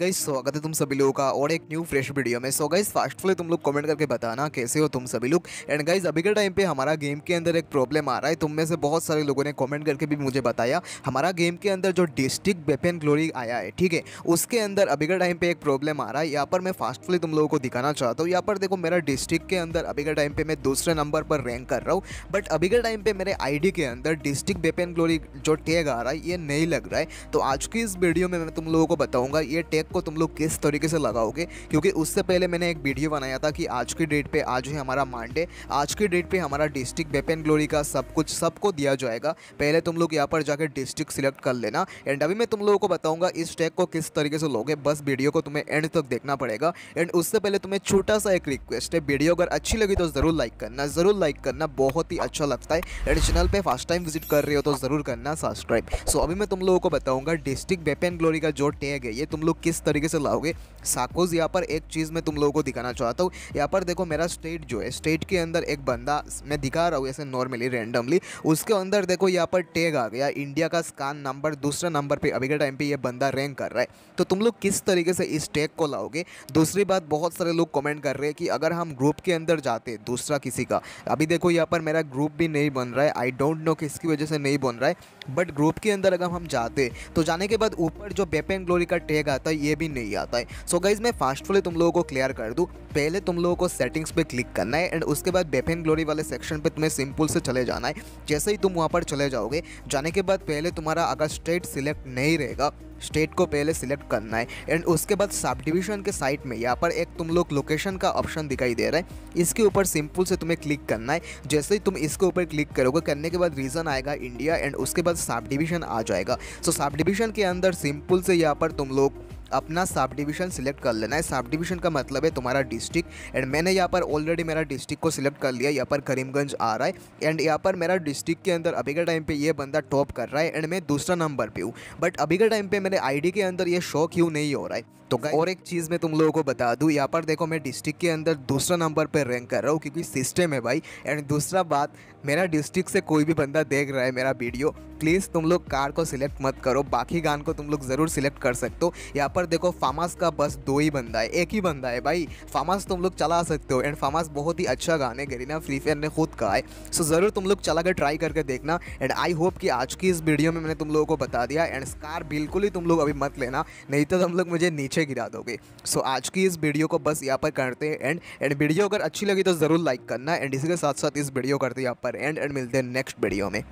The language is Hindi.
गाइस स्वागत है तुम सभी लोगों का और एक न्यू फ्रेश वीडियो में सो गाइस फास्टफुली तुम लोग कमेंट करके बताना कैसे हो तुम सभी लोग। एंड गाइस अभी के टाइम पे हमारा गेम के अंदर एक प्रॉब्लम आ रहा है, तुम में से बहुत सारे लोगों ने कमेंट करके भी मुझे बताया। हमारा गेम के अंदर जो डिस्ट्रिक्ट वेपन ग्लोरी आया है, ठीक है, उसके अंदर अभी के टाइम पे एक प्रॉब्लम आ रहा है। यहाँ पर मैं फास्टफुली तुम लोगों को दिखाना चाहता हूँ, यहाँ पर देखो मेरा डिस्ट्रिक्ट के अंदर अभी के टाइम पे मैं दूसरे नंबर पर रैंक कर रहा हूँ बट अभी के टाइम पे मेरे आईडी के अंदर डिस्ट्रिक्ट वेपन ग्लोरी जो टैग आ रहा है, ये नहीं लग रहा है। तो आज की इस वीडियो में मैं तुम लोगों को बताऊँगा, ये टैग को तुम लोग किस तरीके से लगाओगे? क्योंकि उससे पहले मैंने एक वीडियो बनाया था कि आज की डेट पे आज है हमारा मांडे आज की डेट पे हमारा डिस्ट्रिक्ट वेपन ग्लोरी का सब कुछ, सबको दिया जाएगा। पहले तुम लोग यहाँ पर जाकर डिस्ट्रिक्ट सिलेक्ट कर लेना। एंड अभी मैं तुम लोगों को बताऊँगा इस टैग को किस तरीके से लोगे। बस वीडियो को तुम्हें एंड तक देखना पड़ेगा। एंड उससे पहले तुम्हें छोटा सा एक रिक्वेस्ट है। वीडियो अगर अच्छी लगी तो ज़रूर लाइक करना, ज़रूर लाइक करना। बहुत ही अच्छा लगता है। एंड चैनल पर फ़र्स्ट टाइम विज़िट कर रहे हो तो ज़रूर करना सब्सक्राइब सो अभी मैं तुम लोगों को बताऊँगा डिस्ट्रिक्ट वेपन ग्लोरी का जो टैग है, ये तुम लोग किस तरीके से लाओगे। साकोज यहाँ पर एक चीज़ मैं तुम लोगों को दिखाना चाहता हूँ। यहाँ पर देखो मेरा स्टेट जो है स्टेट के अंदर एक बंदा मैं दिखा रहा हूँ ऐसे नॉर्मली रैंडमली उसके अंदर देखो यहाँ पर टैग आ गया इंडिया का स्कान नंबर दूसरा नंबर पे अभी के टाइम पे ये बंदा रैंक कर रहा है। तो तुम लोग किस तरीके से इस टैग को लाओगे? दूसरी बात, बहुत सारे लोग कमेंट कर रहे हैं कि अगर हम ग्रुप के अंदर जाते दूसरा किसी का। अभी देखो यहाँ पर मेरा ग्रुप भी नहीं बन रहा है। आई डोंट नो किसकी वजह से नहीं बन रहा है। बट ग्रुप के अंदर अगर हम जाते तो जाने के बाद ऊपर जो बेपेन ग्लोरी का टैग आता है ये भी नहीं आता है। सो so गाइज़ मैं फास्टफुली तुम लोगों को क्लियर कर दूँ। पहले तुम लोगों को सेटिंग्स पे क्लिक करना है एंड उसके बाद वेपन ग्लोरी वाले सेक्शन पे तुम्हें सिंपल से चले जाना है। जैसे ही तुम वहाँ पर चले जाओगे, जाने के बाद पहले तुम्हारा अगर स्टेट सिलेक्ट नहीं रहेगा स्टेट को पहले सिलेक्ट करना है एंड उसके बाद सब डिविजन के साइड में यहाँ पर एक तुम लोग लोकेशन का ऑप्शन दिखाई दे रहा है। इसके ऊपर सिंपल से तुम्हें क्लिक करना है। जैसे ही तुम इसके ऊपर क्लिक करोगे, करने के बाद रीज़न आएगा इंडिया एंड उसके बाद सब डिविजन आ जाएगा। सो सब डिविजन के अंदर सिंपल से यहाँ पर तुम लोग अपना सब डिवीज़न सिलेक्ट कर लेना है। सब डिवीज़न का मतलब है तुम्हारा डिस्ट्रिक्ट एंड मैंने यहाँ पर ऑलरेडी मेरा डिस्ट्रिक्ट को सिलेक्ट कर लिया। यहाँ पर करीमगंज आ रहा है। एंड यहाँ पर मेरा डिस्ट्रिक्ट के अंदर अभी के टाइम पे ये बंदा टॉप कर रहा है। एंड मैं दूसरा नंबर पे हूँ। बट अभी के टाइम पे मेरे आईडी के अंदर ये शो क्यों नहीं हो रहा है? तो और एक चीज़ मैं तुम लोगों को बता दूँ। यहाँ पर देखो मैं डिस्ट्रिक्ट के अंदर दूसरा नंबर पर रैंक कर रहा हूँ क्योंकि सिस्टम है भाई। एंड दूसरा बात, मेरा डिस्ट्रिक्ट से कोई भी बंदा देख रहा है मेरा वीडियो प्लीज़ तुम लोग कार को सिलेक्ट मत करो, बाकी गान को तुम लोग ज़रूर सिलेक्ट कर सकते हो। यहाँ पर देखो फामास का बस दो ही बंदा है, एक ही बंदा है भाई। फामास तुम लोग चला सकते हो एंड फामास बहुत ही अच्छा गाने गरीना फ्री फायर ने खुद कहा है। सो ज़रूर तुम लोग चला कर ट्राई करके देखना एंड आई होप कि आज की इस वीडियो में मैंने तुम लोगों को बता दिया एंड स्कार बिल्कुल ही तुम लोग अभी मत लेना, नहीं तो तुम लोग मुझे नीचे गिरा दोगे। सो आज की इस वीडियो को बस यहाँ पर करते हैं एंड एंड वीडियो अगर अच्छी लगी तो ज़रूर लाइक करना एंड इसी के साथ साथ इस वीडियो करते हैं यहाँ पर एंड एंड मिलते हैं नेक्स्ट वीडियो में।